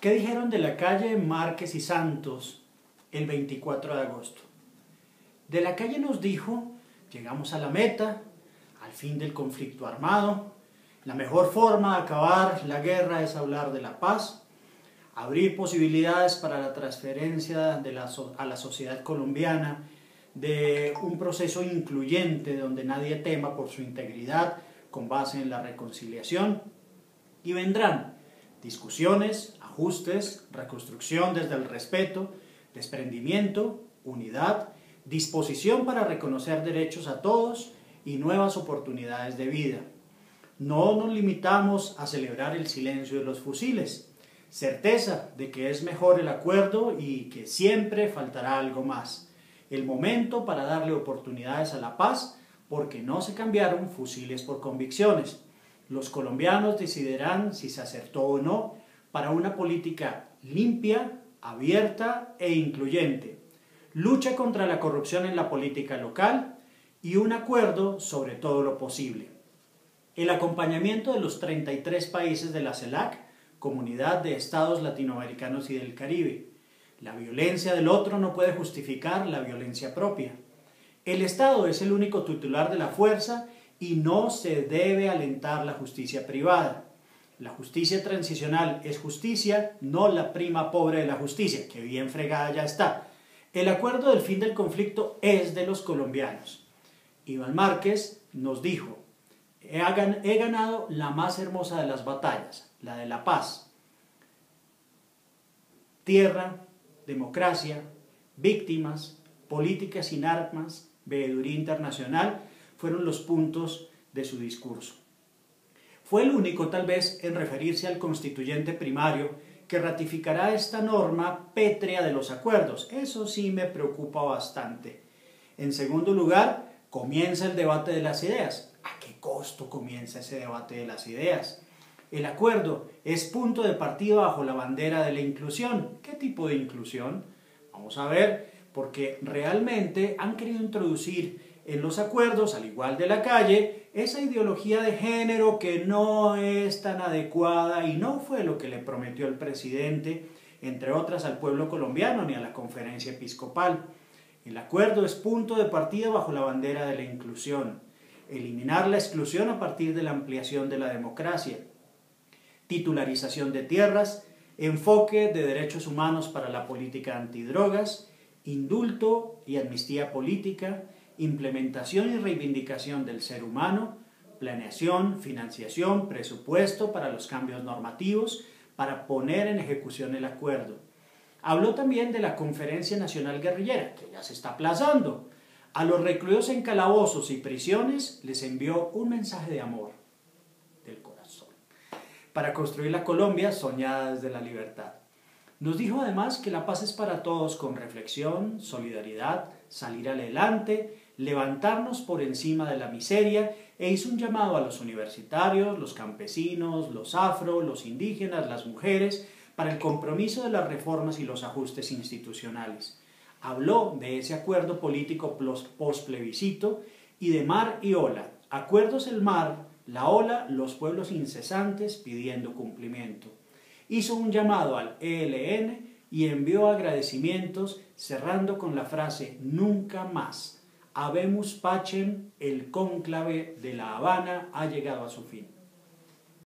¿Qué dijeron de la calle Márquez y Santos el 24 de agosto? De la calle nos dijo, llegamos a la meta, al fin del conflicto armado, la mejor forma de acabar la guerra es hablar de la paz, abrir posibilidades para la transferencia de la, a la sociedad colombiana de un proceso incluyente donde nadie tema por su integridad con base en la reconciliación y vendrán discusiones, ajustes, reconstrucción desde el respeto, desprendimiento, unidad, disposición para reconocer derechos a todos y nuevas oportunidades de vida. No nos limitamos a celebrar el silencio de los fusiles, certeza de que es mejor el acuerdo y que siempre faltará algo más. El momento para darle oportunidades a la paz porque no se cambiaron fusiles por convicciones. Los colombianos decidirán si se acertó o no para una política limpia, abierta e incluyente, lucha contra la corrupción en la política local y un acuerdo sobre todo lo posible. El acompañamiento de los 33 países de la CELAC, Comunidad de Estados Latinoamericanos y del Caribe. La violencia del otro no puede justificar la violencia propia. El Estado es el único titular de la fuerza y no se debe alentar la justicia privada. La justicia transicional es justicia, no la prima pobre de la justicia, que bien fregada ya está. El acuerdo del fin del conflicto es de los colombianos. Iván Márquez nos dijo, he ganado la más hermosa de las batallas, la de la paz. Tierra, democracia, víctimas, políticas sin armas, veeduría internacional, fueron los puntos de su discurso. Fue el único, tal vez, en referirse al constituyente primario que ratificará esta norma pétrea de los acuerdos. Eso sí me preocupa bastante. En segundo lugar, comienza el debate de las ideas. ¿A qué costo comienza ese debate de las ideas? El acuerdo es punto de partida bajo la bandera de la inclusión. ¿Qué tipo de inclusión? Vamos a ver, porque realmente han querido introducir en los acuerdos, al igual de la calle, esa ideología de género que no es tan adecuada y no fue lo que le prometió el presidente, entre otras al pueblo colombiano ni a la conferencia episcopal. El acuerdo es punto de partida bajo la bandera de la inclusión, eliminar la exclusión a partir de la ampliación de la democracia, titularización de tierras, enfoque de derechos humanos para la política antidrogas, indulto y amnistía política, implementación y reivindicación del ser humano, planeación, financiación, presupuesto para los cambios normativos, para poner en ejecución el acuerdo. Habló también de la Conferencia Nacional Guerrillera, que ya se está aplazando. A los recluidos en calabozos y prisiones les envió un mensaje de amor del corazón para construir la Colombia soñada desde la libertad. Nos dijo además que la paz es para todos con reflexión, solidaridad, salir adelante, levantarnos por encima de la miseria e hizo un llamado a los universitarios, los campesinos, los afro, los indígenas, las mujeres, para el compromiso de las reformas y los ajustes institucionales. Habló de ese acuerdo político post-plebiscito y de mar y ola. Acuerdos el mar, la ola, los pueblos incesantes pidiendo cumplimiento. Hizo un llamado al ELN y envió agradecimientos cerrando con la frase nunca más Habemus Pacem, el cónclave de La Habana ha llegado a su fin.